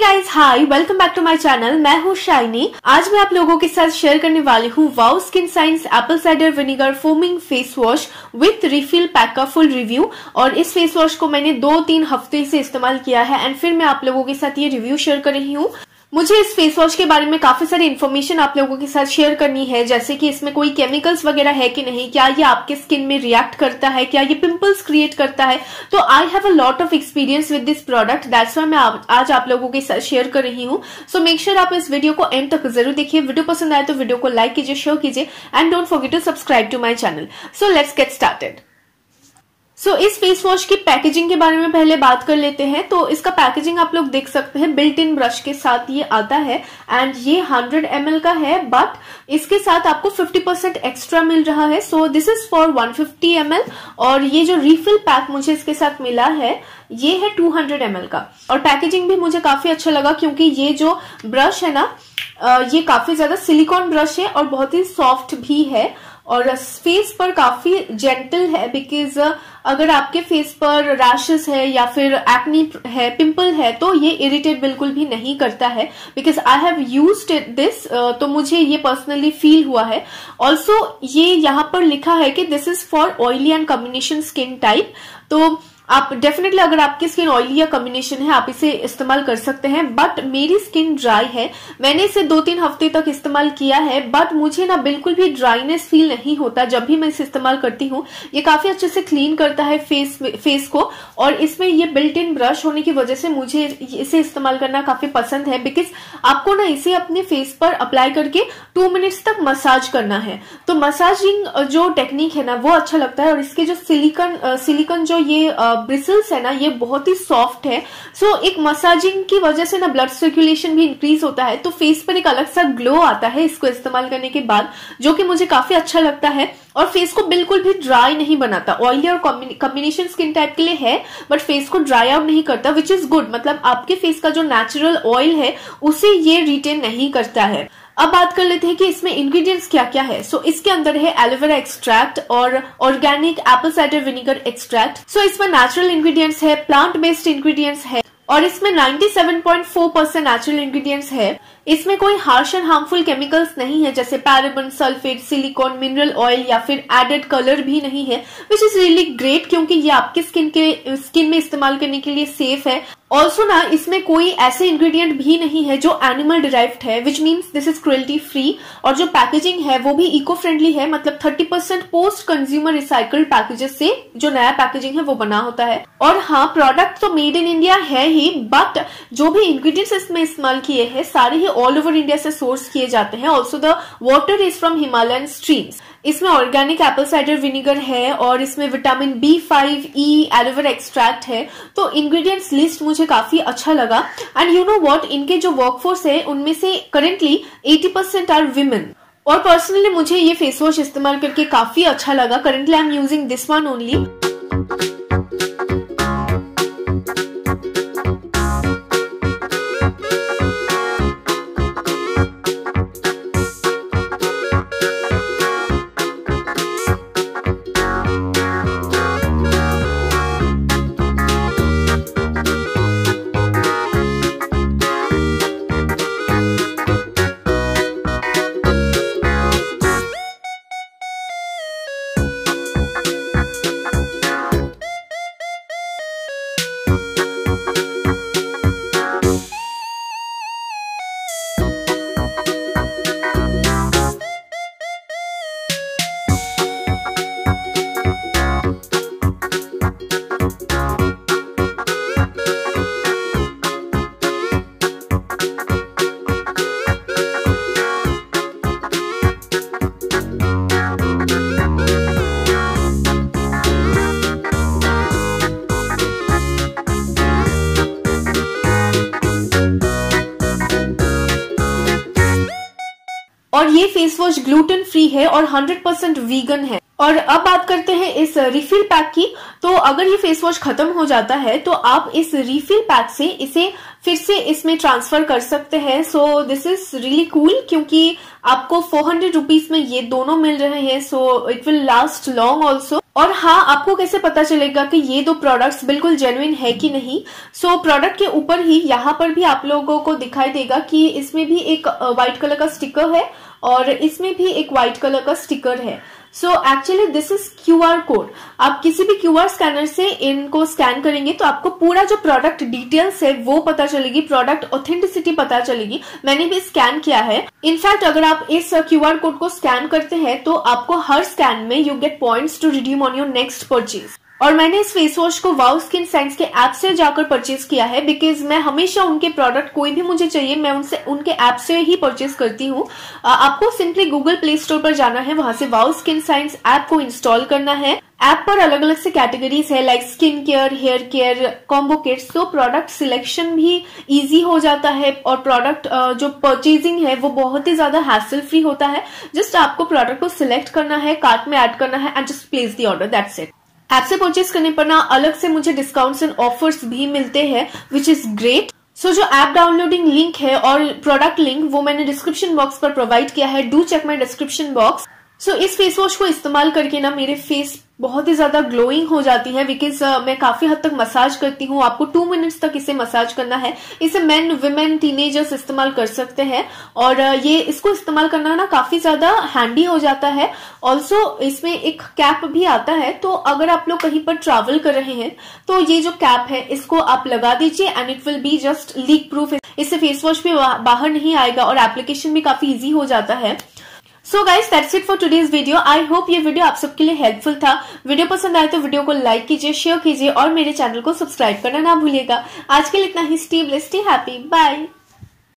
Guys hi welcome back to my channel मैं हूँ shiny. आज मैं आप लोगों के साथ शेयर करने वाली हूँ wow skin science apple cider vinegar foaming face wash with refill pack का फुल रिव्यू और इस फेस वॉश को मैंने दो तीन हफ़्ते से इस्तेमाल किया है। एंड फिर मैं आप लोगों के साथ ये रिव्यू शेयर कर रही हूँ। मुझे इस फेस वॉश के बारे में काफ़ी सारी इन्फॉर्मेशन आप लोगों के साथ शेयर करनी है, जैसे कि इसमें कोई केमिकल्स वगैरह है कि नहीं? क्या ये आपके स्किन में रिएक्ट करता है? क्या ये पिंपल्स क्रिएट करता है? तो I have a lot of experience with this product that's why मैं आज आप लोगों के साथ शेयर कर रही हूँ। सो मेक श्योर आप इस वीडियो को एंड तक ज़रूर देखिए। वीडियो पसंद आए तो वीडियो को लाइक कीजिए शेयर कीजिए and don't forget to subscribe to my channel so let's get started so so, इस फेस वॉश की पैकेजिंग के बारे में पहले बात कर लेते हैं। तो इसका पैकेजिंग आप लोग देख सकते हैं बिल्ट इन ब्रश के साथ ये आता है। एंड ये 100 एम का है बट इसके साथ आपको 50 परसेंट एक्स्ट्रा मिल रहा है। So this is for 150 M और ये जो रिफिल पैक मुझे इसके साथ मिला है ये है 200 एम का। और पैकेजिंग भी मुझे काफ़ी अच्छा लगा क्योंकि ये जो ब्रश है ना ये काफ़ी ज़्यादा सिलिकॉन ब्रश है और बहुत ही सॉफ्ट भी है। और फेस पर काफ़ी जेंटल है बिकॉज़ अगर आपके फेस पर रैशेस है या फिर एक्नी है पिंपल है तो ये इरिटेट बिल्कुल भी नहीं करता है। Because I have use this तो मुझे ये पर्सनली फील हुआ है। ऑल्सो ये यहाँ पर लिखा है कि this is for oily and combination skin type तो आप डेफिनेटली अगर आपकी स्किन ऑयली या कॉम्बिनेशन है, आप इसे इस्तेमाल कर सकते हैं बट मेरी स्किन ड्राई है। मैंने इसे दो तीन हफ़्ते तक इस्तेमाल किया है बट मुझे ना बिल्कुल भी ड्राइनेस फील नहीं होता जब भी मैं इसे इस्तेमाल करती हूँ। ये काफ़ी अच्छे से क्लीन करता है फेस फेस को, और इसमें ये बिल्ट इन ब्रश होने की वजह से मुझे इसे इस्तेमाल करना काफ़ी पसंद है बिकॉज़ आपको ना इसे अपने फेस पर अप्लाई करके टू मिनट्स तक मसाज करना है। तो मसाजिंग जो टेक्निक है ना, वो अच्छा लगता है, और इसके जो सिलिकन सिलिकन जो ये ब्रिसल्स है ना ये बहुत ही सॉफ्ट है। सो so, एक मसाजिंग की वजह से ना ब्लड सर्कुलेशन भी इंक्रीज होता है तो फेस पर एक अलग सा ग्लो आता है इसको इस्तेमाल करने के बाद जो कि मुझे काफ़ी अच्छा लगता है। और फेस को बिल्कुल भी ड्राई नहीं बनाता। ऑयली और कॉम्बिनेशन स्किन टाइप के लिए है बट फेस को ड्राई आउट नहीं करता विच इज़ गुड मतलब आपके फेस का जो नेचुरल ऑयल है उसे ये रिटेन नहीं करता है। अब बात कर लेते हैं कि इसमें इंग्रेडिएंट्स क्या क्या है। सो so, इसके अंदर है एलोवेरा एक्सट्रैक्ट और organic apple cider vinegar extract so इसमें नेचुरल इंग्रेडिएंट्स है प्लांट बेस्ड इंग्रेडिएंट्स है और इसमें 97.4 परसेंट नेचुरल इंग्रेडिएंट्स है। इसमें कोई हार्श एंड हार्मफुल केमिकल्स नहीं है, जैसे paraben sulphate silicone mineral oil या फिर एडेड कलर भी नहीं है विच इज़ रियली ग्रेट क्योंकि ये आपकी स्किन के स्किन में इस्तेमाल करने के लिए सेफ़ है। ऑल्सो ना, इसमें कोई ऐसे इंग्रेडिएंट भी नहीं है जो एनिमल डिराइव्ड है which means this is cruelty free और जो पैकेजिंग है, वो भी इको फ्रेंडली है मतलब 30 percent post consumer recycled packages से जो नया पैकेजिंग है, वो बना होता है। और हाँ प्रोडक्ट तो मेड इन इंडिया है ही बट जो भी इंग्रेडिएंट्स इसमें इस्तेमाल किए हैं, सारे ही ऑल ओवर इंडिया से सोर्स किए जाते हैं. Also the water is from Himalayan streams इसमें ऑर्गेनिक एप्पल साइडर विनेगर है और इसमें vitamin B five E aloe vera extract है. तो इंग्रेडिएंट्स लिस्ट मुझे काफ़ी अच्छा लगा. एंड यू नो व्हाट इनके जो वर्कफोर्स है, उनमें से करेंटली 80 परसेंट आर विमेन और पर्सनली मुझे ये फेस वॉश इस्तेमाल करके काफ़ी अच्छा लगा. Currently I am using this one only ये फेस वॉश ग्लूटेन फ्री है और 100% वीगन है। और अब बात करते हैं इस रिफिल पैक की। तो अगर ये फेस वॉश खत्म हो जाता है तो आप इस रिफिल पैक से इसे फिर से इसमें ट्रांसफ़र कर सकते हैं। So this is really cool क्योंकि आपको फोर हंड्रेड रुपीज़ में ये दोनों मिल रहे हैं। So it will last long also और हाँ आपको कैसे पता चलेगा कि ये दो प्रोडक्ट्स बिल्कुल जेन्युइन है कि नहीं? सो so, प्रोडक्ट के ऊपर ही यहाँ पर भी आप लोगों को दिखाई देगा कि इसमें भी एक व्हाइट कलर का स्टिकर है। और इसमें भी एक व्हाइट कलर का स्टिकर है. So actually this is Q R code आप किसी भी क्यू आर स्कैनर से इनको स्कैन करेंगे तो आपको पूरा जो प्रोडक्ट डिटेल्स है, वो पता चलेगी प्रोडक्ट ऑथेंटिसिटी पता चलेगी. मैंने भी स्कैन किया है. इनफैक्ट अगर आप इस क्यू आर कोड को स्कैन करते हैं तो आपको हर स्कैन में you get points to redeem on your next purchase और मैंने इस फेस वॉश को वाउ स्किन साइंस के ऐप से जाकर परचेज किया है बिकॉज़ मैं हमेशा उनके प्रोडक्ट कोई भी मुझे चाहिए, मैं उनसे, उनके ऐप से ही परचेज करती हूँ। आपको सिंपली गूगल प्ले स्टोर पर जाना है, वहाँ से वाउ स्किन साइंस ऐप को इंस्टॉल करना है। ऐप पर अलग अलग से कैटेगरीज है like skin care hair care combo kits तो प्रोडक्ट सिलेक्शन भी इजी हो जाता है और प्रोडक्ट जो परचेजिंग है, वो बहुत ही ज़्यादा हैसल फ्री होता है। जस्ट आपको प्रोडक्ट को सिलेक्ट करना है कार्ट में ऐड करना है and just place the order that's it app से परचेज करने पर ना अलग से मुझे डिस्काउंट्स एंड ऑफर्स भी मिलते हैं विच इज़ ग्रेट सो जो ऐप डाउनलोडिंग लिंक है और प्रोडक्ट लिंक वो मैंने डिस्क्रिप्शन बॉक्स पर प्रोवाइड किया है. Do check my description box so इस फेस वॉश को इस्तेमाल करके ना मेरे फेस बहुत ही ज़्यादा ग्लोइंग हो जाती है बिकॉज़ uh, मैं काफ़ी हद तक मसाज करती हूँ। आपको टू मिनट्स तक इसे मसाज करना है। इसे मेन वुमेन टीनेजर्स इस्तेमाल कर सकते हैं। और uh, ये इसको इस्तेमाल करना ना काफ़ी ज़्यादा हैंडी हो जाता है। ऑल्सो इसमें एक कैप भी आता है। तो अगर आप लोग कहीं पर ट्रेवल कर रहे हैं तो ये जो कैप है इसको आप लगा दीजिए and it will be just leak proof इससे फेस वॉश भी बाहर नहीं आएगा और एप्लीकेशन भी काफ़ी इजी हो जाता है। So guys that's it for today's video I hope ये वीडियो आप सबके लिए हेल्पफुल था. वीडियो पसंद आए तो वीडियो को लाइक कीजिए शेयर कीजिए और मेरे चैनल को सब्सक्राइब करना ना भूलिएगा. आज के लिए इतना ही. स्टी लिस्टी हैप्पी बाय